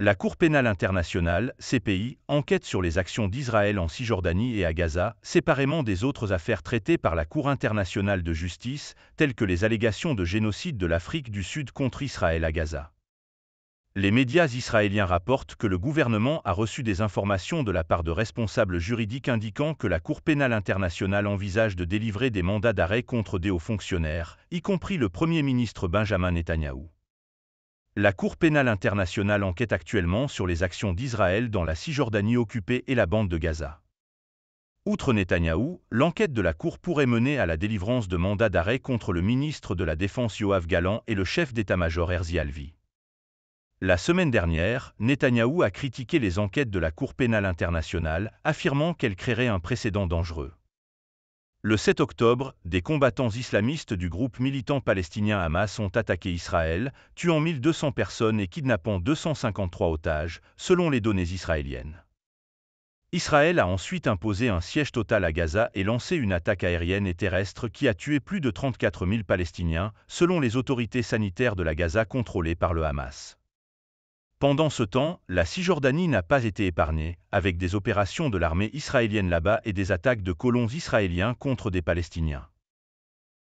La Cour pénale internationale, CPI, enquête sur les actions d'Israël en Cisjordanie et à Gaza, séparément des autres affaires traitées par la Cour internationale de justice, telles que les allégations de génocide de l'Afrique du Sud contre Israël à Gaza. Les médias israéliens rapportent que le gouvernement a reçu des informations de la part de responsables juridiques indiquant que la Cour pénale internationale envisage de délivrer des mandats d'arrêt contre des hauts fonctionnaires, y compris le Premier ministre Benjamin Netanyahou. La Cour pénale internationale enquête actuellement sur les actions d'Israël dans la Cisjordanie occupée et la bande de Gaza. Outre Netanyahou, l'enquête de la Cour pourrait mener à la délivrance de mandats d'arrêt contre le ministre de la Défense Yoav Galan et le chef d'état-major Herzi Alvi. La semaine dernière, Netanyahou a critiqué les enquêtes de la Cour pénale internationale, affirmant qu'elles créeraient un précédent dangereux. Le 7 octobre, des combattants islamistes du groupe militant palestinien Hamas ont attaqué Israël, tuant 1200 personnes et kidnappant 253 otages, selon les données israéliennes. Israël a ensuite imposé un siège total à Gaza et lancé une attaque aérienne et terrestre qui a tué plus de 34 000 Palestiniens, selon les autorités sanitaires de la Gaza contrôlée par le Hamas. Pendant ce temps, la Cisjordanie n'a pas été épargnée, avec des opérations de l'armée israélienne là-bas et des attaques de colons israéliens contre des Palestiniens.